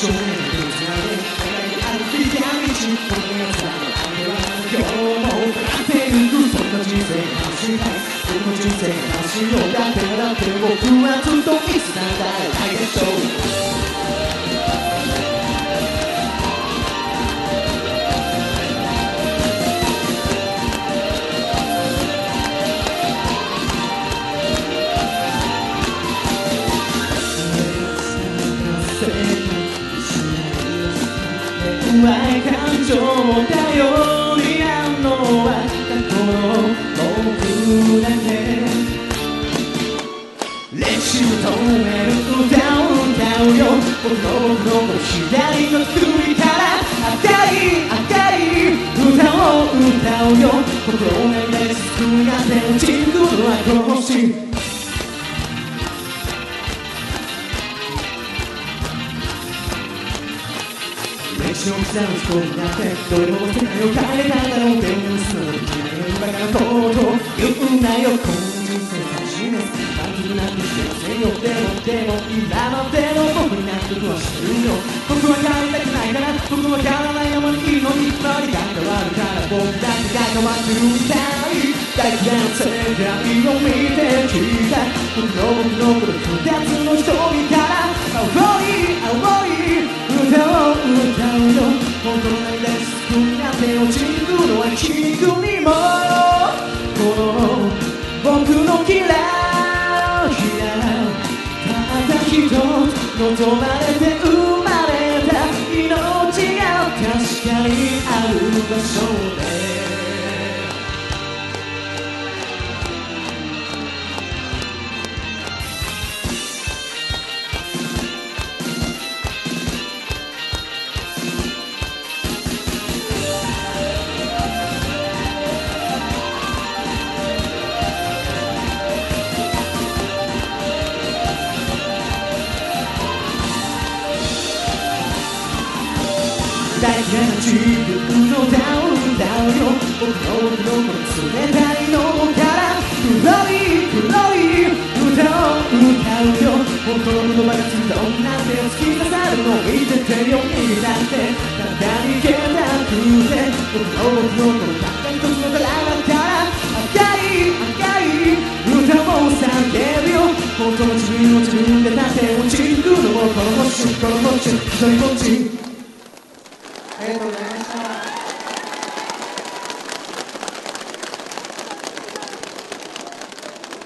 今日も勝てそん人生走りたいそん人生走ろうだってだって僕はずっと見つながたいでう。うよ僕の僕の左の首から赤い赤い歌を歌うよ心が揺れ救いがって落ちるのはこの星歴史を刻む人になってどれも世界を変えたんだろうって思うその君のバカなことを言うんだよでもでも今のでの僕になってことは知ってるよ僕は変わりたくないなら僕は変わらないままにいいのに周りが変わるから僕だけが変わってるみたい大嫌な世界を見てきた僕の僕の孤独なつの瞳から青い青い一つ望まれて生まれた命が確かにある場所。大嫌な自分のダウンダウンよ僕の僕のこの冷たいのから黒い黒い歌を歌うよ本当の言葉がどんな手を突き刺さるのを見ててよにだってただ逃げたくて僕の僕のこのたった一つの柄だから赤い赤い歌を叫ぶよ本当の自分を自分で立て落ちるのをこの星この星一人ぼっちありがとうございました。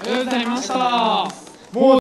ありがとうございました。